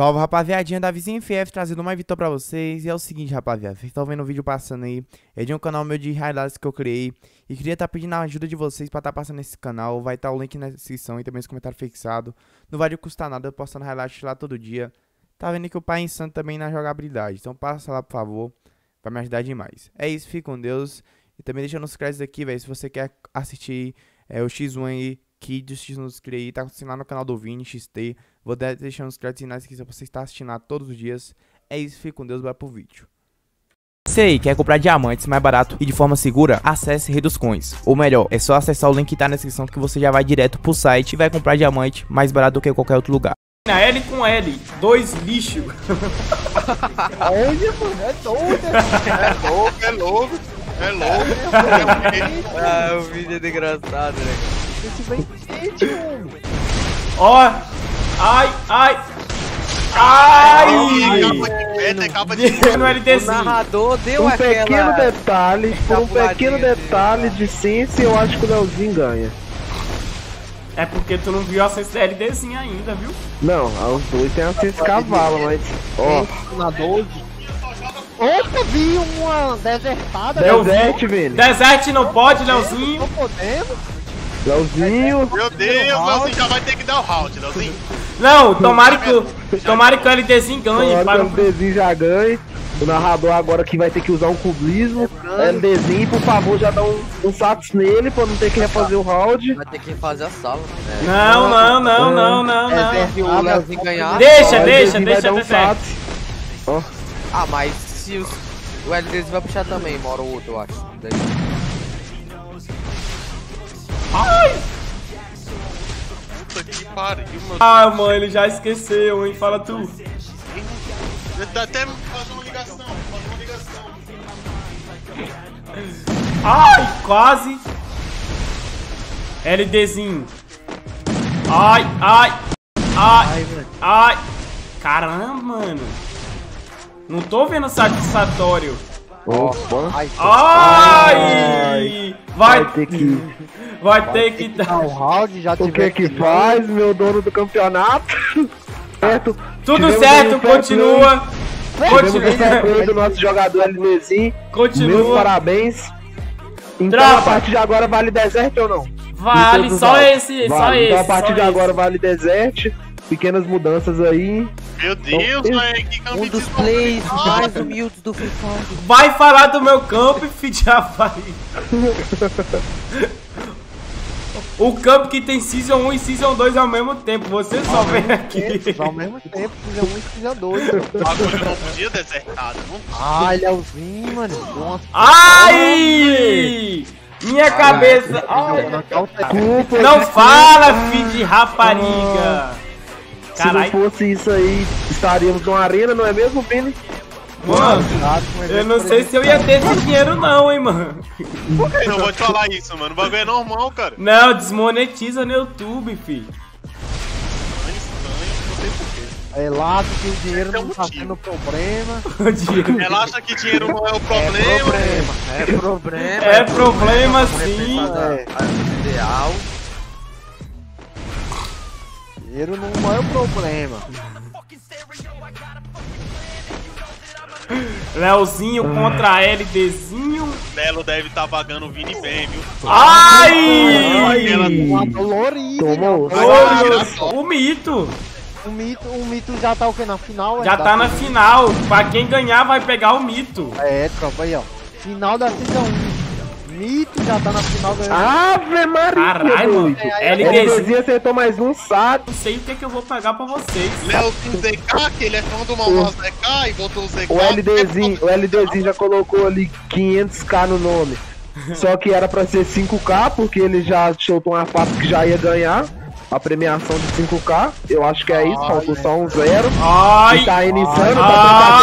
Salve rapaziadinha da Vizinha FF trazendo mais vitória pra vocês. E é o seguinte rapaziada, vocês estão vendo o vídeo passando aí. É de um canal meu de highlights que eu criei. E queria estar tá pedindo a ajuda de vocês pra estar tá passando nesse canal. Vai estar tá o link na descrição e também nos comentários fixados. Não vai custar nada eu postando highlights lá todo dia. Tá vendo que o pai é insano também na jogabilidade. Então passa lá por favor, pra me ajudar demais. É isso, fique com Deus. E também deixa nos créditos aqui, velho, se você quer assistir é, o X1 aí Kids nos criei, tá assinando no canal do Vini XT. Vou deixando os créditos finais aqui se você está assistindo todos os dias. É isso, fique com Deus, bora pro vídeo. Se aí quer comprar diamantes mais barato e de forma segura, acesse Reduscoins. Ou melhor, é só acessar o link que tá na descrição que você já vai direto pro site e vai comprar diamante mais barato do que qualquer outro lugar. Na L com L, dois lixo. Olha, mano, é doido. É louco, é louco. É louco. ah, o vídeo é engraçado, né? Esse vem quente, mano. Ó. Ai, ai. Ai! No LTC. O narrador deu um aquela... pequeno detalhe, por um pequeno detalhe de ciência, eu acho que o Leozinho ganha. É porque tu não viu a CLDzinha ainda, viu? Não, os dois tem a ciência cavalo, mas... Ó. Na 12. Opa, vi uma desertada. Desert, velho. Desert não pode, Leozinho. Não podemos. Leozinho. Meu Deus, Leozinho já vai ter que dar o round, Leozinho. Não, tomara que, o, tomara que o LDzinho ganhe. Tomara que o LDzinho já ganhe. O narrador agora que vai ter que usar um cubismo. LDzinho, por favor, já dá um, um sax nele pra não ter que refazer o round. Vai ter que refazer a sala. Né? Não, não, não, não, não, não. É, o Leozinho ganhar. Deixa, deixa, deixa, deixa. Ah, mas se os, o LDzinho vai puxar também, uma hora ou outra, eu acho. Ai! Puta que pariu, mano. Ah, mano, ele já esqueceu, hein? Fala tu. Ele tá até fazendo uma ligação, fazendo uma ligação. Ai, quase. LDzinho. Ai, ai, ai, ai. Caramba, mano. Não tô vendo satisfatório. Opa. Ai! Ai! Vai, vai ter que. Vai ter que dar. Um round, já o que que faz, meu dono do campeonato? certo. Tudo certo, continua. Continua. do nosso jogador LDzinho. Continua. Meus parabéns. Então Tropa. a partir de agora vale desert ou não? Vale, só esse, vale. só esse. Então a partir de esse. agora vale desert pequenas mudanças aí. Meu Deus, então, que campo Um dos plays mais humildes do Free Fire. Vai falar do meu campo, filho de O campo que tem Season 1 e Season 2 ao mesmo tempo, você só vem aqui. Ao mesmo tempo, Season 1 e Season 2. Agora não podia desertado, não Ai, Leozinho, mano. Ai! Minha cabeça. Ai. Não fala, filho de rapariga. Carai. Se não fosse isso aí, estaríamos numa arena, não é mesmo, Vini? Mano, eu não sei se eu ia ter esse dinheiro não, hein, mano. Por que não vou te falar isso, mano? O bagulho é normal, cara. Não, desmonetiza no YouTube, fi. Relaxa que o dinheiro não tá sendo problema. Relaxa que dinheiro não é o problema. É problema, é problema. É problema sim. É. Ideal. Dinheiro não é o problema. Leozinho contra LDzinho. Belo deve estar tá pagando o Vini bem, viu? Ai! Tomou. O mito. O mito, o mito já tá o que? Na final? Já tá na final. Pra quem ganhar vai pegar o mito. É, tropa aí, ó. Final da Season 1. Mito já tá na final ganhando. Ave Maria! Caralho, mano. LDzinho acertou mais um saco. Não sei o que, é que eu vou pagar pra vocês. Léo tem ZK, que ele é fã do Malmouse ZK e botou o ZK. O LDzinho, o LDzinho já colocou ali 500k no nome. Só que era pra ser 5k, porque ele já soltou uma fato que já ia ganhar a premiação de 5k. Eu acho que é isso, faltou só um zero. Ai! E tá iniciando, tá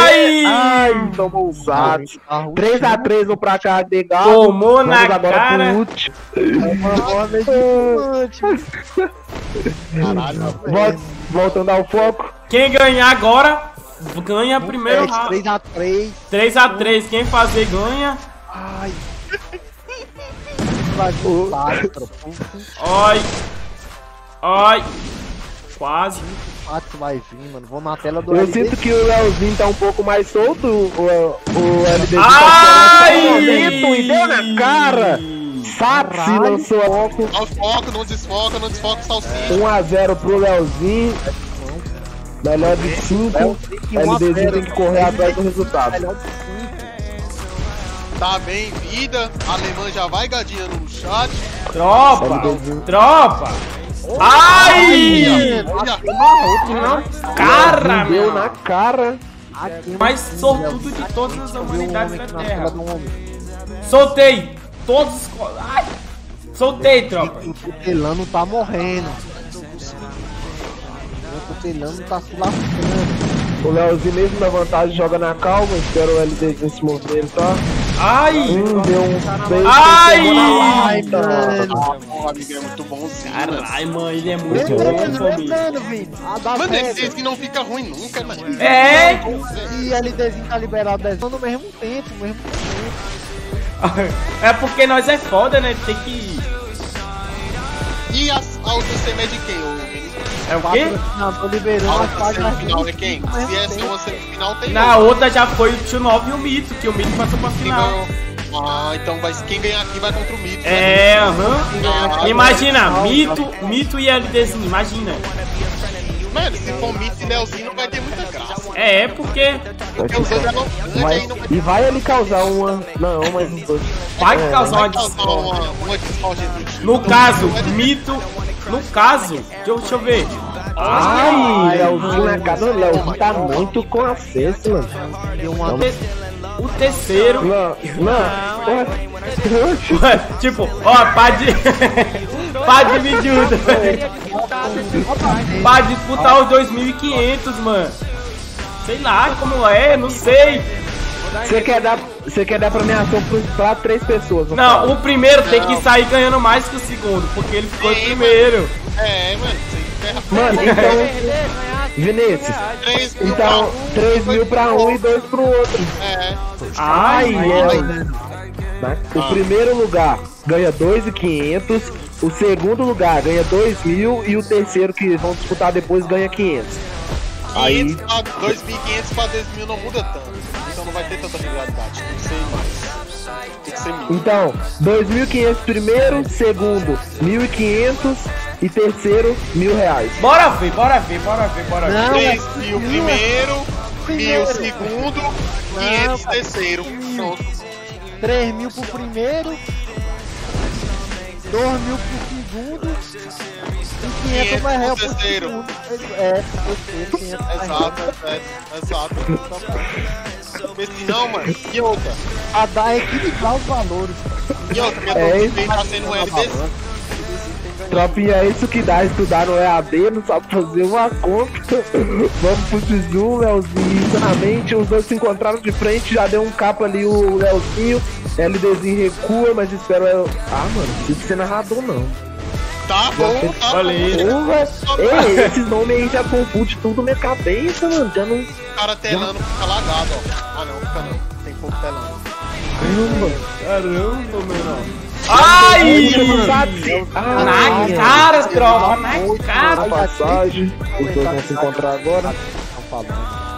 Ai! Ai, tomou usado. 3x3 no pra cá de galo. Tomou Vamos na agora cara. Pro último. Caralho, Voltando ao foco. Quem ganhar agora, ganha primeiro round. 3x3. 3x3, quem fazer ganha. Ai vai Ai. Ai. Quase. Max vai vir, mano. Vou na tela do Eu LD. sinto que o Leozinho tá um pouco mais solto, o, o LD Ai! tá e deu na cara. Caralho. lançou foco. Não foca, não desfoca, não desfoca o salsicha. 1x0 pro Leozinho. Melhor de 5. LDzinho tem que correr atrás do resultado. Tá bem, vida. A alemã já vai gadinhando no chat. Tropa! Tropa! Ai! Olha, Cara, Deu meu! na cara. Mais sortudo de todas as humanidades da Terra. Soltei! Todos os. Ai! Soltei, tropa! O Cutelano tá morrendo. O Cutelano tá se lascando. O Leozinho mesmo na vantagem joga na calma. Espera o LDzinho se mover, tá? Ai! Hum, deu um beijo. Ai! pegou na Ai, lata. mano. Ah, o amigo é muito bonzinho. mano. Caralho, mano, ele é muito Lembrando, bom, família. Ah, Mano, esse não fica ruim nunca, mano. É! E LDzinho tá liberado 10 no mesmo tempo, no mesmo tempo. É porque nós é foda, né? Tem que. E a, a outra semi é de quem? É o quê? Patrocinador liberando A páginas semifinal é quem? Se essa é uma semifinal, tem Na outra. outra já foi o Tio 9 e o Mito, que o Mito passou pra Quem final. ganhou? Ah, então vai, quem ganhar aqui vai contra o Mito. né? É, aham. Ah, Imagina, Mito, Mito e LDzinho, imagina. Mano, se for Mito e Leozinho não vai ter muita graça. É, porque Porque os dois é Vai- aí não vai E vai ele causar uma. Não, mas os dois. vai causar uma vai causar uma, uma discórdia No caso, Mito. No caso, deixa eu, deixa eu ver. Ai, Leozinho na cara. Não, Leozinho tá muito com acesso, mano. O, te- o terceiro. Não, não. Ué, tipo, ó, pá de. pá dividido. Pra disputar os 2.500, mano. Sei lá como é, não sei. Você quer dar, você quer dar premiação pra três pessoas? Não, o primeiro tem que sair ganhando mais que o segundo, porque ele ficou em Sim, primeiro. É, mano, você ferra Mano, então. Vinícius, 3 mil então 3 mil pra um e 2 pro outro. É, Ai, é. Né? O primeiro lugar ganha 2,500, o segundo lugar ganha 2 mil e o terceiro que vão disputar depois ganha 500. Aí- 500 pra 2.500 pra 2 mil não muda tanto. Então não vai ter tanta rivalidade. Tem que ser mais. Tem que ser mil. Então, 2.500 primeiro, segundo 1.500 e terceiro mil reais. Bora ver, bora ver, bora ver, bora ver. Não, 3 é mil mil, primeiro, mil primeiro. segundo, 500 terceiro. Pronto. 3 mil pro primeiro, 2 mil pro segundo 500 500 mais real pro pro terceiro. É, terceiro, 500 mais real. Exato, é, exato. Porque senão, mano, e outra? A dar equilibrar os valores. E outra, porque É mundo tá sendo LDC. Tropinha, é isso que dá estudar no EAD, não sabe fazer uma conta. Vamos pro X1, Leozinho, insanamente, os dois se encontraram de frente, já deu um capa ali o Leozinho, LDzinho recua, mas espera o. Ah, mano, não precisa ser narrador não. Tá bom, tá Olha bom. ei, esses nomes aí já confunde tudo na minha cabeça, mano, já não... O cara telando fica lagado, ó. Ah não, fica não. Tem pouco telando. Caramba. Caramba, meu irmão. Ai! Na cara, tropa, na cara. passagem, os dois vão se encontrar agora.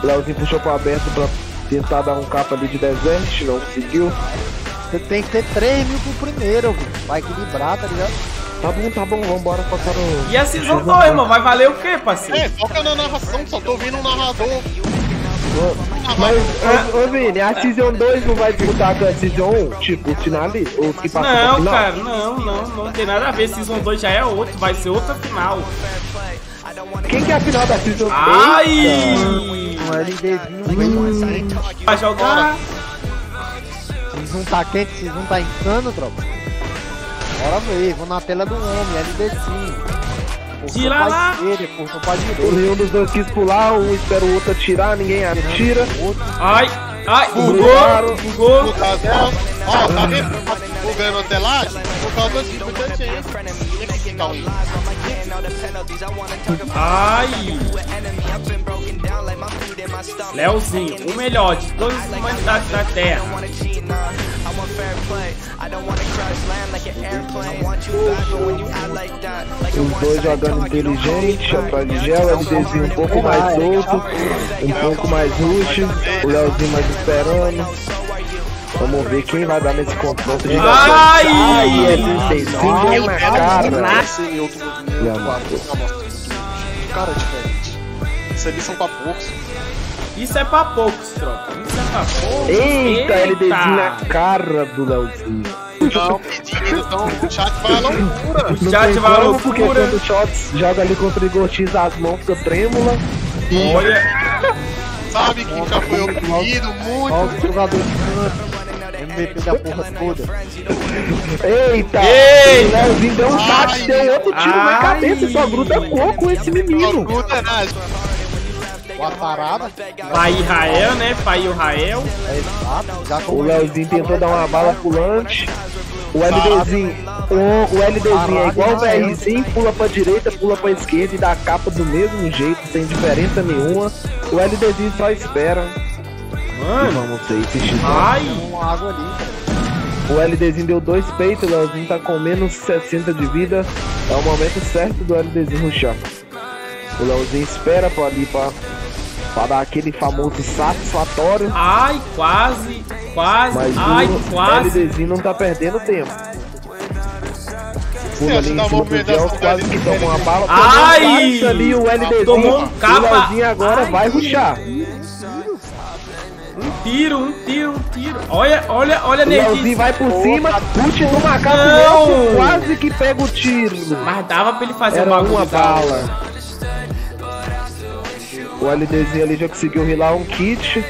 Leozinho puxou pro aberto pra tentar dar um capa ali de desert, não conseguiu. Você tem que ter 3 mil pro primeiro, viu? Vai equilibrar, tá ligado? Tá bom, tá bom, vambora passar no. E a Season 2, irmão, vai valer o quê, parceiro? É, foca na narração, só tô ouvindo um narrador. Mas, ô, ô Vini, a Season 2 não vai disputar com a Season 1? Tipo, o finale? Os que pra Não, final? cara, não, não, não tem nada a ver. Season 2 já é outro, vai ser outra final. Quem que é a final da Season 2? Ai! Um LDzinho bem Vai jogar. Vocês não tá quente, vocês não tá insano, tropa? Bora ver, vou na tela do homem, LD5. Tira lá. Nenhum dos dois quis pular, um espera o outro atirar, ninguém atira. Ai, ai, bugou, bugou. Dela. Ó, tá vendo? Bugando a telagem? Por causa disso, muita gente. Ai. Leozinho, o melhor de todas as humanidades da Terra. Os dois jogando inteligente, atrás de gel. LDzinho um pouco mais solto, um pouco mais rush, o Leozinho mais esperando. Vamos ver quem vai dar nesse confronto de Ai! Ai, LDzinho Eu na quero cara. Cara, é diferente. Isso ali são pra poucos. Isso é pra poucos, tropa. Isso é pra poucos. Eita, LDzinho na cara do Leozinho. Não, pedindo, então o chat vai à loucura. O Não chat vai à como, porque loucura. quando o Shots joga ali contra o Igor X, as mãos ficam trêmulas. Olha, Sabe que já foi oprimido muito. Olha o jogador de canto. MVP da porra toda. Eita! Ei! O Leozinho deu um Ai! taco, deu outro tiro na Ai! cabeça e só gruda coco esse menino. Gruda, né? Uma parada. pai Israel, né? Pai Israel. É exato. Já O Leozinho tentou dar uma bala pulante. O LDzinho, o, o LDzinho é igual o VRzinho, pula pra direita, pula pra esquerda e dá a capa do mesmo jeito, sem diferença nenhuma. O LDzinho só espera. Mano, vamos ver esse X. ai. O LDzinho deu dois peitos, o Leozinho tá com menos 60 de vida. É o momento certo do LDzinho ruxar. O Leozinho espera pra ali pra, pra dar aquele famoso satisfatório. Ai, quase. Quase. Mas Ai, o quase. LDzinho não tá perdendo tempo. Pula ali em cima do quase que toma uma bala. Ai! Tomou um ali o LDzinho. Tomou um capa. O agora Ai. vai ruxar. Um tiro, um tiro, um tiro. Olha, olha, olha, O Leozinho Nerdice. vai por cima, chute no macaco Não. mesmo, quase que pega o tiro. Mas dava pra ele fazer Era um bagulho uma bala. O LDzinho ali já conseguiu rilar um kit.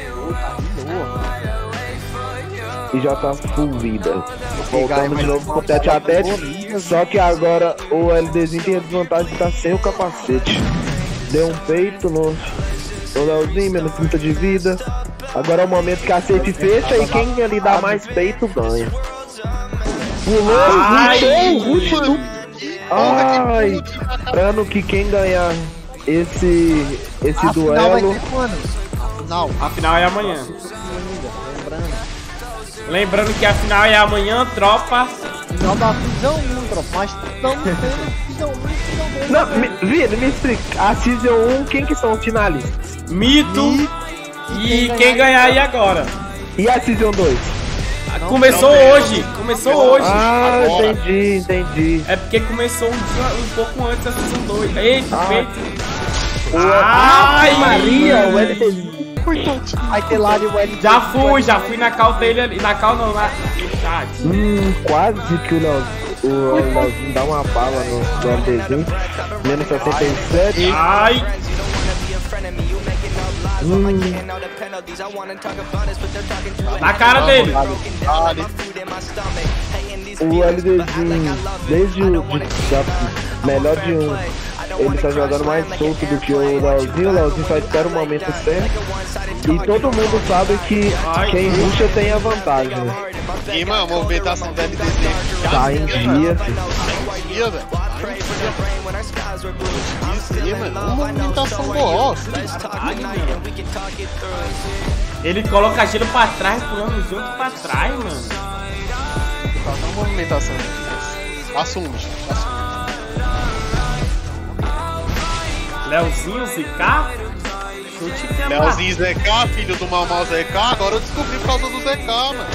E já tá full vida. Voltando de novo pro tete a tete. Só que agora o LDzinho tem a desvantagem de estar sem o capacete. Deu um peito no, no Leozinho, menos 30 de vida. Agora é o momento que a safe fecha e quem ali dá mais peito ganha. Pulou, Ai. do Ai, lembrando que quem ganhar esse esse A final vai duelo ter quando? A final. A final é amanhã. Lembrando. Lembrando que a final é amanhã, tropa. Final da Season 1, tropa. Mas estamos tendo Season 1 e Season 2. Não, me, Vini, me explica. A Season 1, quem que são os finalistas? Mito. E quem ganhar aí agora? E a Season 2? Começou hoje. Começou hoje. Ah, agora. entendi, entendi. É porque começou um, dia, um pouco antes da Season 2. Eita, Ah. peito. O, Ai, Maria, o LDzinho. Vai ter lá de L. Já fui, já fui na cal dele ali. Na cal não, na, no chat. Hum, quase que o Leozinho, o Leozinho dá uma bala no, no LDzinho. Menos 67. Ai, na cara dele. O LDzinho, desde o de, melhor de um, ele tá jogando mais solto do que o Leozinho. O Leozinho só espera o momento certo. E todo mundo sabe que quem ruxa tem a vantagem. E, mano, a movimentação da LDZ. Tá em dia. filho. Dia, velho. Isso aí, mano. Uma movimentação boa. Ele coloca gelo pra trás, pulando junto pra trás, mano. Tá uma movimentação. Assume, assume. Leozinho, que é Leozinho ZK, filho do Mal Mal ZK. Agora eu descobri por causa do ZK, mano.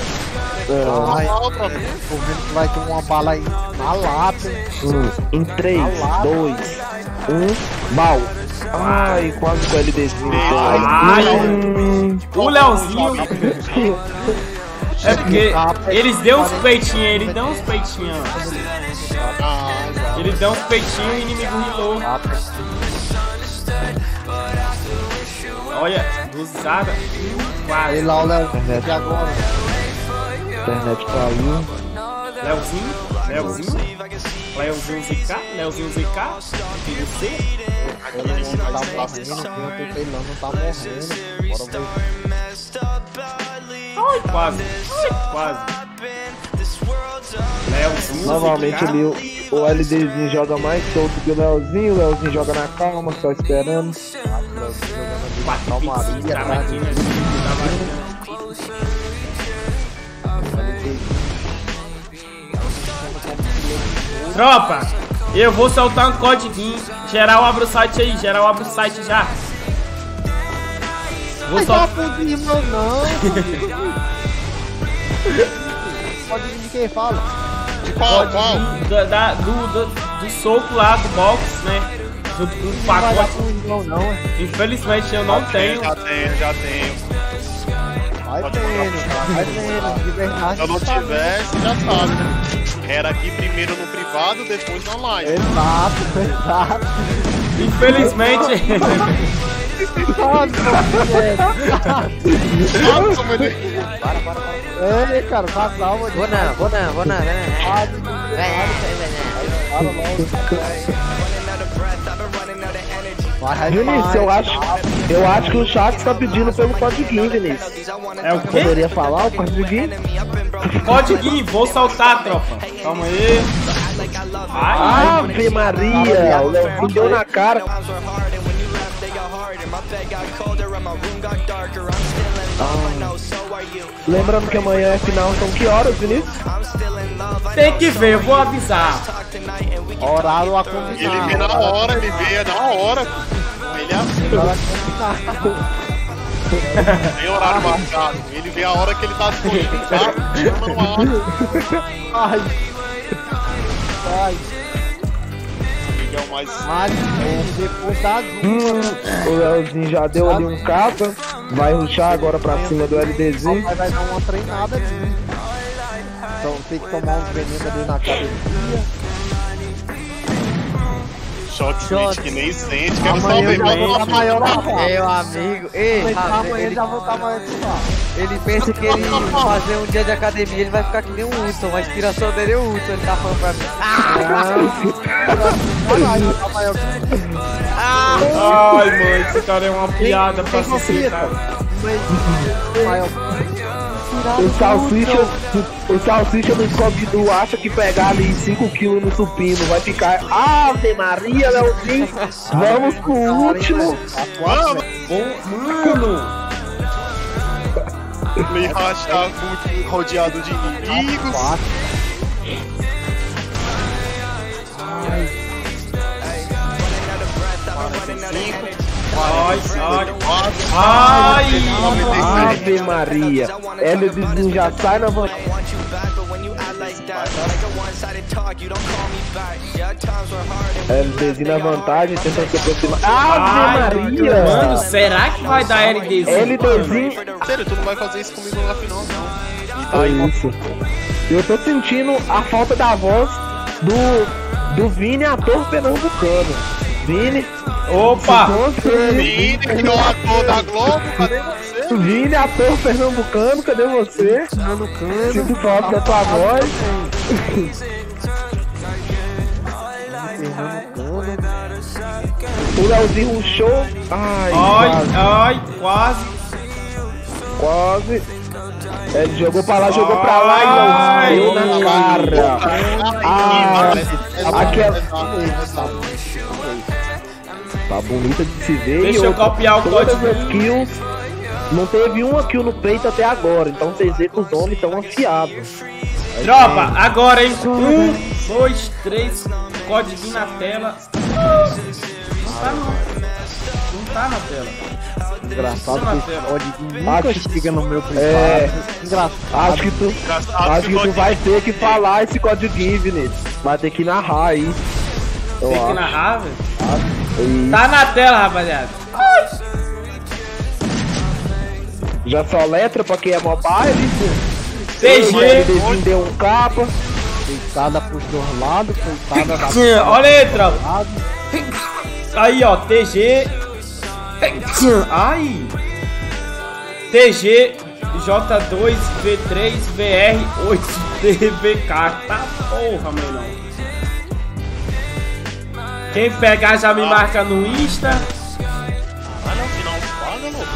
Ah, Ai, tô vendo que vai ter uma bala aí na lata. hum, em 3, 2, 1, mal. Ai, quase com o LDzinho. Ai, o Leozinho. É porque eles dão uns peitinhos, eles dão uns peitinhos. Ah. Eles dão uns peitinhos e o inimigo rilou. Olha, usada. Quase. lá, o Léo, e agora? internet caiu. Leozinho, Leozinho. Leozinho ZK, Leozinho ZK. Filho C. Ele não tá morrendo, eu tô não tá morrendo. Bora ver. Ai, quase. Ai, quase. Leozinho Novamente ali o, o LDzinho joga mais solto que o Leozinho. O Leozinho joga na calma, só esperando. Quatro pixels. Tropa, eu vou soltar um código. Geral, abre o site aí. Geral, abre o site já. Vou soltar. não. Pode de quem fala. De qual, qual? Da- do, do, do soco lá do box, né? Do, do Não vai dar pacote. não, é. Infelizmente eu não tenho. Já tenho, já tenho. Vai mandar vai. De verdade. Se eu não tivesse, já sabe, né? Era aqui primeiro no privado, depois na live. Exato, exato. Infelizmente. Sabe como é? Sabe como ele... É, cara, casal, mano. Vou não, vou não, vou não, né? Vai, vai, Vinícius, eu acho, eu acho que o chat tá pedindo pelo código, Vinícius. É o quê? Poderia falar o código? Código, vou soltar, tropa. Calma aí. Ai, Ave Maria! O Leozinho deu na cara. Lembrando que amanhã é final, então que horas, Vinícius? tem que ver, eu vou avisar. Horário a Ele combinar. vê na hora, ele vê na hora. Ele é assim, tem horário marcado. Ele vê a hora que ele tá disponível, sabe? Chama no ar. Ai. Ai. Ele é o mais... Mas depois das uma, O Leozinho já deu ali um capa. Vai ruxar agora pra cima do LDzinho. vai vai dar uma treinada ali. Então tem que tomar uns venenos ali na academia. Shot switch que nem sente. Quero Amanhã saber eu já mais vou uma estar maior. Meu amigo, ei, Rafa, amanhã ele, já vou estar maior ele pensa que ele fazer um dia de academia, ele vai ficar que nem o Hudson, a inspiração dele é o Hudson, ele tá falando pra mim. Que Ai, mãe, esse cara é uma piada pra se confia, cara. mas maior O salsicha, o salsicha do Scooby-Doo acha que pegar ali 5kg no supino vai ficar. Ave Maria, Leozinho! Vamos pro último. Mano, Bom, mano. racha muito rodeado de inimigos. Ai, ai, ai. 96. Ave Maria. LDzinho já sai na vantagem. LDzinho na vantagem, tentando se aproximar. Ave Ai, Maria! Mano, será que vai dar LDZ? LDzinho. Sério, tu não vai fazer isso comigo na final, não. É isso. Eu tô sentindo a falta da voz do, do Vini, ator pernambucano. Vini, Opa! Vini, que é ator da Globo, cadê você? Vini, ator pernambucano, cadê você? Sinto falta da tua voz. O Leozinho show. Ai, Ai, quase, ai, quase. quase. Ele jogou pra lá, jogou pra lá Ai. e deu na cara. Ah, aquela. Tá bonita de se ver. Deixa e eu outra, copiar o todas código. as kills. Não teve uma kill no peito até agora. Então vocês veem que os homens estão afiados. Tropa, agora hein? Um, dois, três, código na tela. Não tá não. Não tá na tela. Engraçado Tá na que tela. esse código nunca chega no meu privado. É. Engraçado. Acho que tu, Engraçado acho que tu vai ter que falar esse código Vinícius. Vai ter que narrar aí. Tem que narrar, velho. Tá na tela, rapaziada. Já só letra pra quem é mobile. LDzinho deu um capa. Coitada pros dois lados, coitada da Olha aí, tropa. Aí, ó, TG. Ai. TG J2 V3 VR 8 DVK. Tá porra, meu irmão. Quem pegar já me marca no Insta. Ah, não, final paga, louco.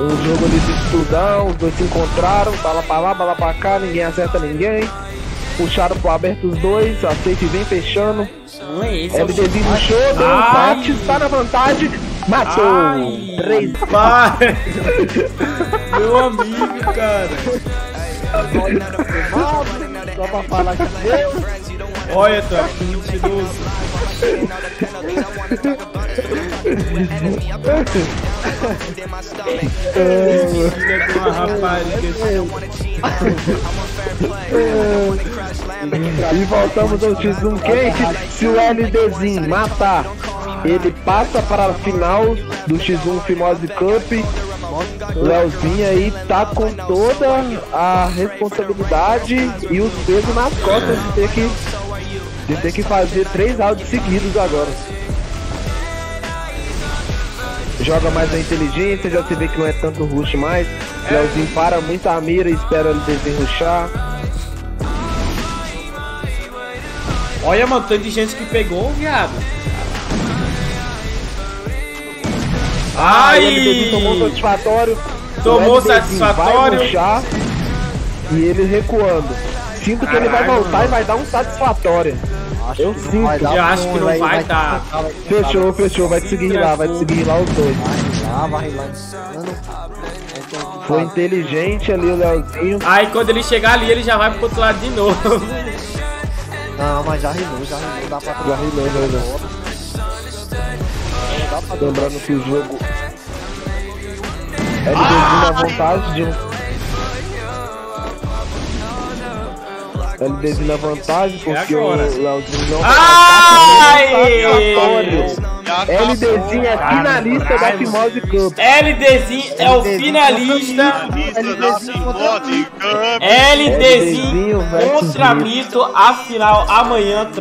Um jogo de explosão, os dois se encontraram, bala pra lá, bala pra cá, ninguém acerta ninguém. Puxaram pro aberto os dois, a safe vem fechando. Não é esse, é o show, deu um empate, está na vantagem. Matou! Ai, Três. Pai! Meu amigo, cara. Só pra falar que deu. Olha, de uma rapariga. E voltamos ao X1 quente. Se o LDzinho matar, ele passa para a final do X1 Fimose Cup. O Leozinho aí tá com toda a responsabilidade e os pesos nas costas de ter que, de ter que fazer três áudios seguidos agora. Joga mais na inteligência, já se vê que não é tanto rush mais. Leozinho para muito a mira e espera ele desenruxar. Olha, mano, tanto de gente que pegou, viado. Aí ele tomou Ai! satisfatório. Tomou satisfatório. Vai e ele recuando. Sinto que ele vai Caralho, voltar e vai dar um satisfatório. Eu Não sinto. vai dar Eu acho que não vai dar. vai Fechou, fechou. Vai te seguir lá, vai te seguir lá os dois. lá, vai lá. Aí tem que Foi inteligente ali o Leozinho. Aí quando ele chegar ali, ele já vai pro outro lado de novo. Não, mas já rimou, já rimou, dá pra Já rimou, já rimou. Dá pra Lembrando que o jogo. LDzinho na vontade de um. LDzinho na vantagem, porque o agora. Leozinho não Ai! LDzinho é finalista da Fimose Cup. LDzinho é o finalista. LDzinho contra Mito, a final amanhã, tropa.